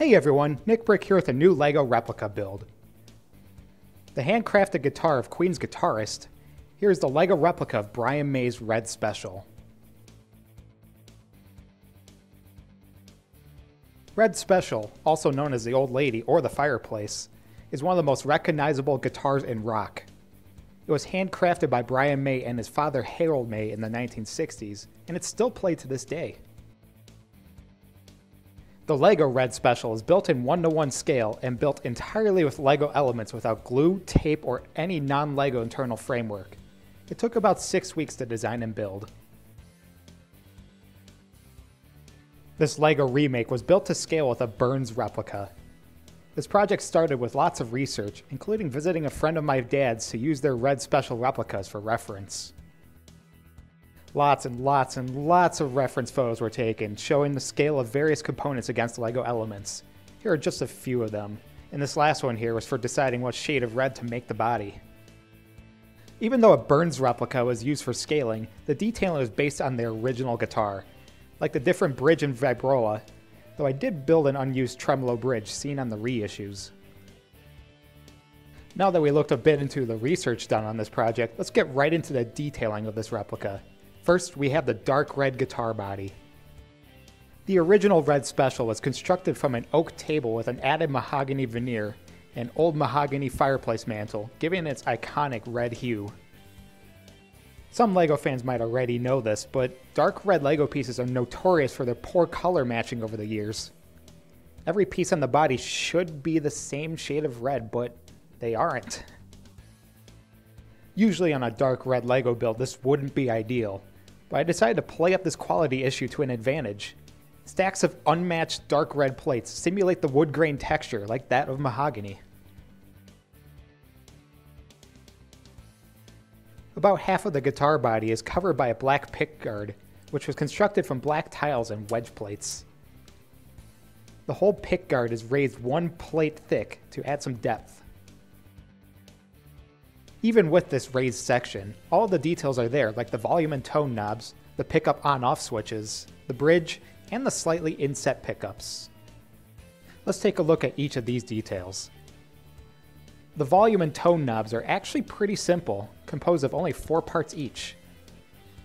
Hey everyone, Nick Brick here with a new LEGO replica build. The handcrafted guitar of Queen's guitarist, here's the LEGO replica of Brian May's Red Special. Red Special, also known as the Old Lady or the Fireplace, is one of the most recognizable guitars in rock. It was handcrafted by Brian May and his father Harold May in the 1960s, and it's still played to this day. The LEGO Red Special is built in 1 to 1 scale and built entirely with LEGO elements without glue, tape, or any non LEGO internal framework. It took about 6 weeks to design and build. This LEGO remake was built to scale with a Burns replica. This project started with lots of research, including visiting a friend of my dad's to use their Red Special replicas for reference. Lots and lots and lots of reference photos were taken, showing the scale of various components against LEGO elements. Here are just a few of them, and this last one here was for deciding what shade of red to make the body. Even though a Burns replica was used for scaling, the detailing was based on the original guitar, like the different bridge and vibrola, though I did build an unused tremolo bridge seen on the reissues. Now that we looked a bit into the research done on this project, let's get right into the detailing of this replica. First, we have the dark red guitar body. The original Red Special was constructed from an oak table with an added mahogany veneer and old mahogany fireplace mantle, giving its iconic red hue. Some LEGO fans might already know this, but dark red LEGO pieces are notorious for their poor color matching over the years. Every piece on the body should be the same shade of red, but they aren't. Usually on a dark red LEGO build, this wouldn't be ideal, but I decided to play up this quality issue to an advantage. Stacks of unmatched dark red plates simulate the wood grain texture like that of mahogany. About half of the guitar body is covered by a black pickguard, which was constructed from black tiles and wedge plates. The whole pickguard is raised one plate thick to add some depth. Even with this raised section, all the details are there, like the volume and tone knobs, the pickup on-off switches, the bridge, and the slightly inset pickups. Let's take a look at each of these details. The volume and tone knobs are actually pretty simple, composed of only four parts each.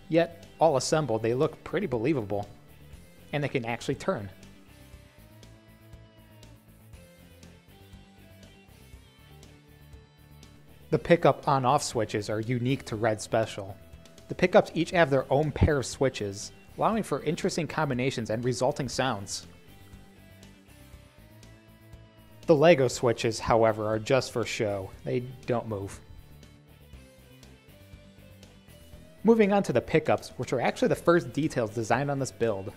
Yet, all assembled, they look pretty believable. And they can actually turn. The pickup on-off switches are unique to Red Special. The pickups each have their own pair of switches, allowing for interesting combinations and resulting sounds. The LEGO switches, however, are just for show. They don't move. Moving on to the pickups, which are actually the first details designed on this build.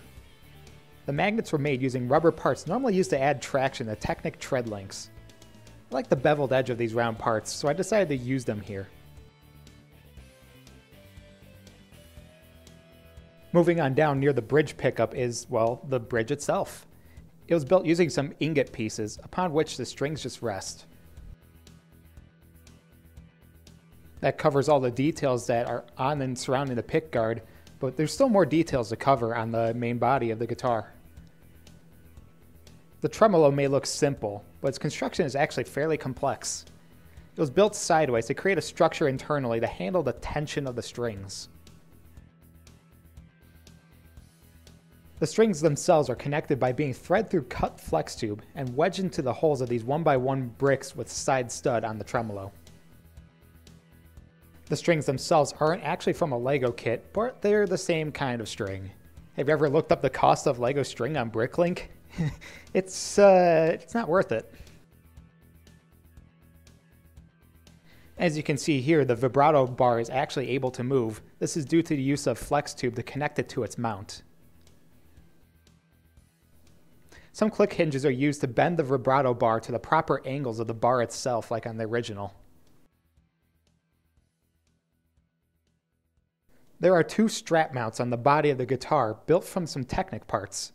The magnets were made using rubber parts normally used to add traction to Technic tread links. I like the beveled edge of these round parts, so I decided to use them here. Moving on down near the bridge pickup is, well, the bridge itself. It was built using some ingot pieces, upon which the strings just rest. That covers all the details that are on and surrounding the pickguard, but there's still more details to cover on the main body of the guitar. The tremolo may look simple, but its construction is actually fairly complex. It was built sideways to create a structure internally to handle the tension of the strings. The strings themselves are connected by being thread through cut flex tube and wedged into the holes of these one by one bricks with side stud on the tremolo. The strings themselves aren't actually from a LEGO kit, but they're the same kind of string. Have you ever looked up the cost of LEGO string on Bricklink? it's uh, it's not worth it. As you can see here, the vibrato bar is actually able to move. This is due to the use of flex tube to connect it to its mount. Some click hinges are used to bend the vibrato bar to the proper angles of the bar itself like on the original. There are two strap mounts on the body of the guitar built from some Technic parts.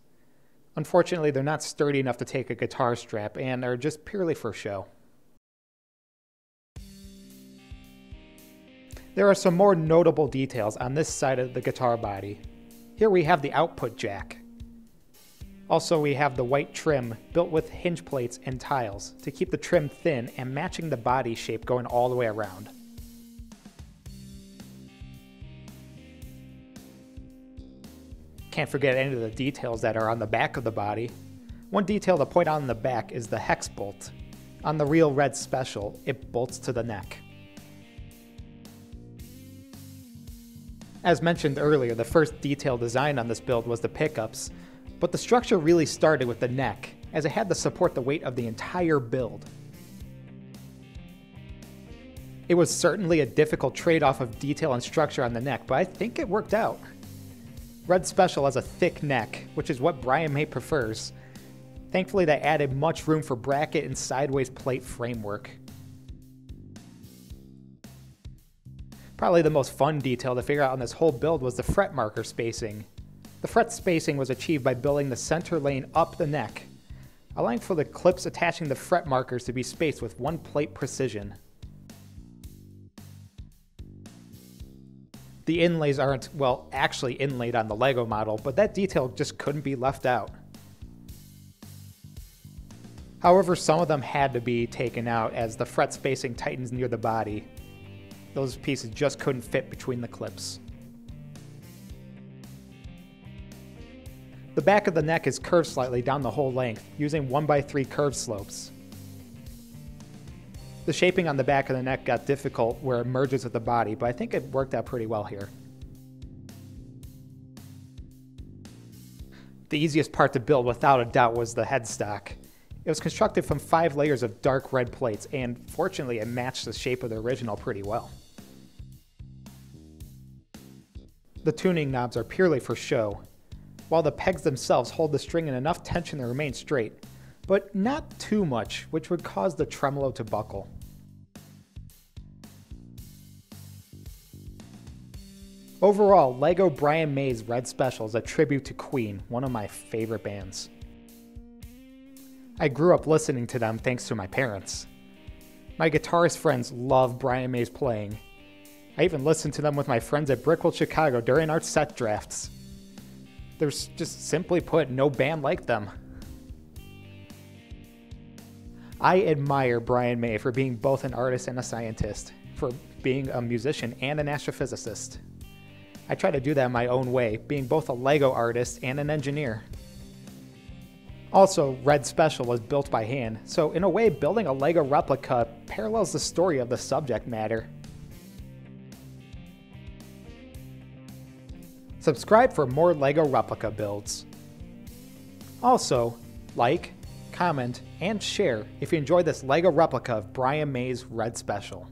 Unfortunately, they're not sturdy enough to take a guitar strap and are just purely for show. There are some more notable details on this side of the guitar body. Here we have the output jack. Also, we have the white trim built with hinge plates and tiles to keep the trim thin and matching the body shape going all the way around. Can't forget any of the details that are on the back of the body. One detail to point out on the back is the hex bolt. On the real Red Special, it bolts to the neck. As mentioned earlier, the first detail design on this build was the pickups, but the structure really started with the neck, as it had to support the weight of the entire build. It was certainly a difficult trade-off of detail and structure on the neck, but I think it worked out. Red Special has a thick neck, which is what Brian May prefers. Thankfully, they added much room for bracket and sideways plate framework. Probably the most fun detail to figure out on this whole build was the fret marker spacing. The fret spacing was achieved by building the center lane up the neck, allowing for the clips attaching the fret markers to be spaced with one plate precision. The inlays aren't, well, actually inlaid on the LEGO model, but that detail just couldn't be left out. However, some of them had to be taken out as the fret spacing tightens near the body. Those pieces just couldn't fit between the clips. The back of the neck is curved slightly down the whole length, using 1x3 curved slopes. The shaping on the back of the neck got difficult where it merges with the body, but I think it worked out pretty well here. The easiest part to build without a doubt was the headstock. It was constructed from five layers of dark red plates, and fortunately it matched the shape of the original pretty well. The tuning knobs are purely for show, while the pegs themselves hold the string in enough tension to remain straight, but not too much, which would cause the tremolo to buckle. Overall, LEGO Brian May's Red Special is a tribute to Queen, one of my favorite bands. I grew up listening to them thanks to my parents. My guitarist friends love Brian May's playing. I even listened to them with my friends at Brickworld Chicago during our set drafts. There's just simply put no band like them. I admire Brian May for being both an artist and a scientist, for being a musician and an astrophysicist. I try to do that my own way, being both a LEGO artist and an engineer. Also, Red Special was built by hand, so in a way, building a LEGO replica parallels the story of the subject matter. Subscribe for more LEGO replica builds. Also, like, comment, and share if you enjoyed this LEGO replica of Brian May's Red Special.